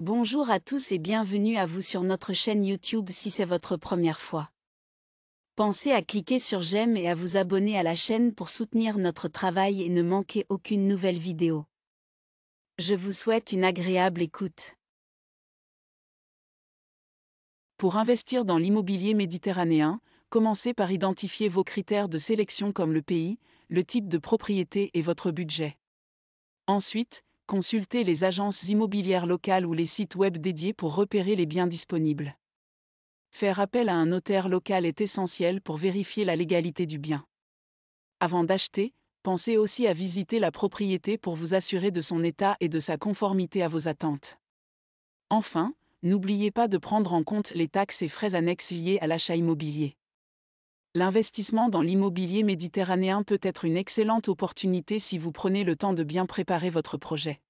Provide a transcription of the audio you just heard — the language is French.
Bonjour à tous et bienvenue à vous sur notre chaîne YouTube si c'est votre première fois. Pensez à cliquer sur j'aime et à vous abonner à la chaîne pour soutenir notre travail et ne manquer aucune nouvelle vidéo. Je vous souhaite une agréable écoute. Pour investir dans l'immobilier méditerranéen, commencez par identifier vos critères de sélection comme le pays, le type de propriété et votre budget. Ensuite, consultez les agences immobilières locales ou les sites web dédiés pour repérer les biens disponibles. Faire appel à un notaire local est essentiel pour vérifier la légalité du bien. Avant d'acheter, pensez aussi à visiter la propriété pour vous assurer de son état et de sa conformité à vos attentes. Enfin, n'oubliez pas de prendre en compte les taxes et frais annexes liés à l'achat immobilier. L'investissement dans l'immobilier méditerranéen peut être une excellente opportunité si vous prenez le temps de bien préparer votre projet.